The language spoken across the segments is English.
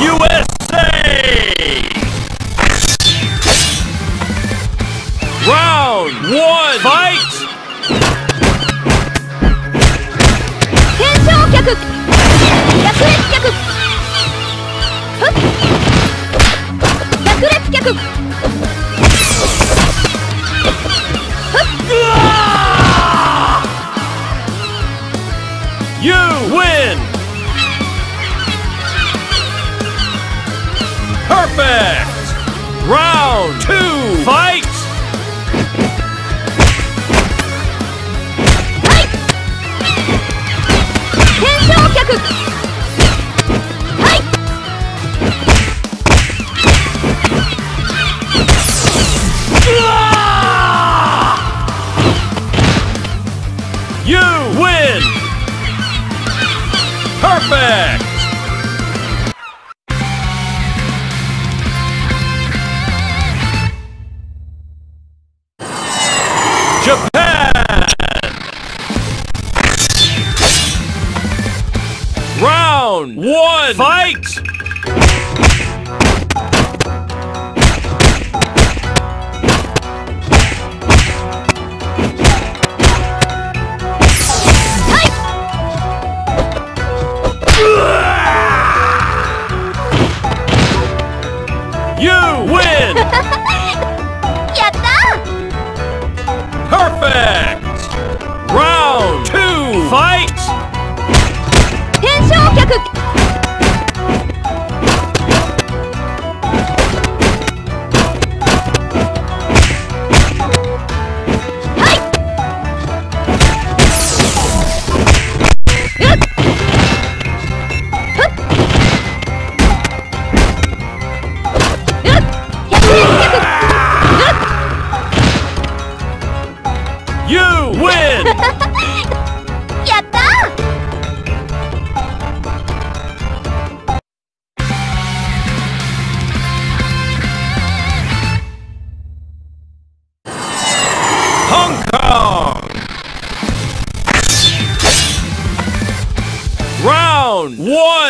You One, fight!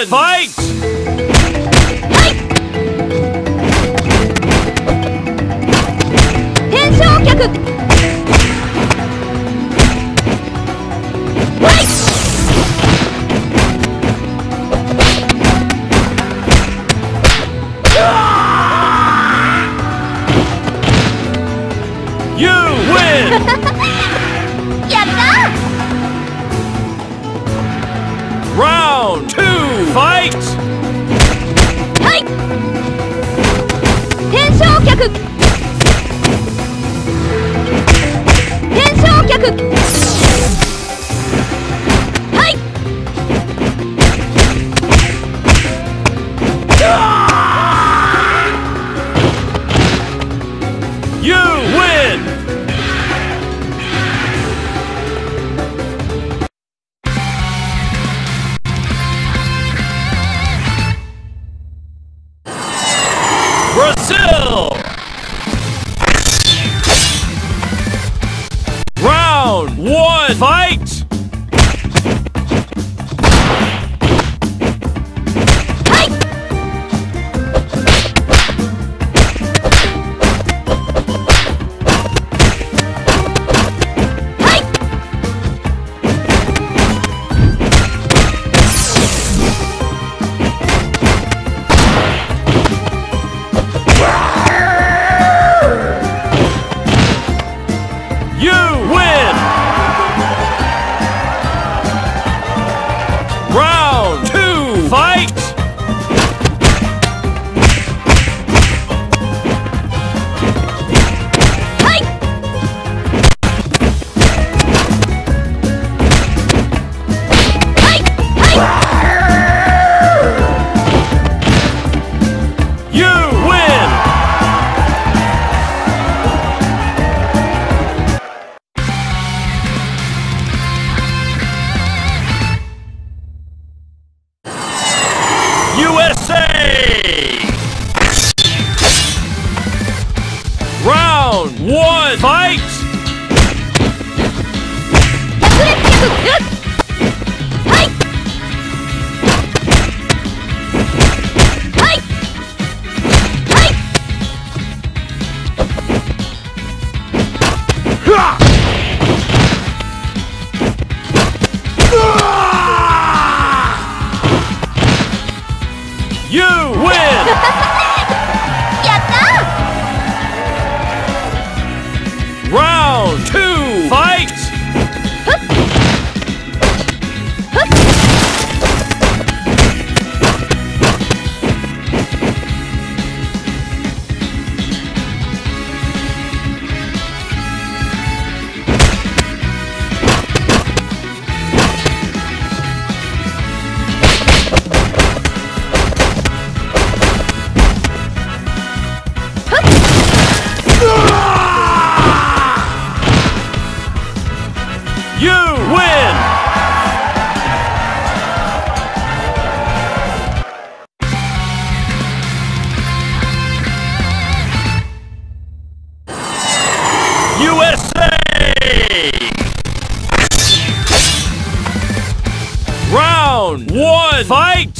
Fight! You fight!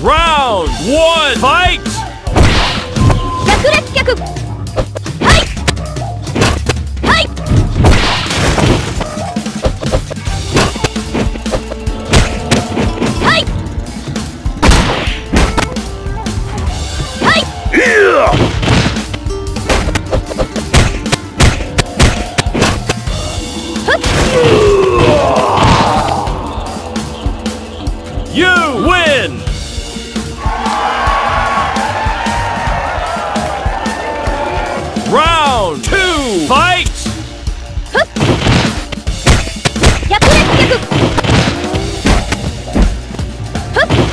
Round one, fight! ふっ？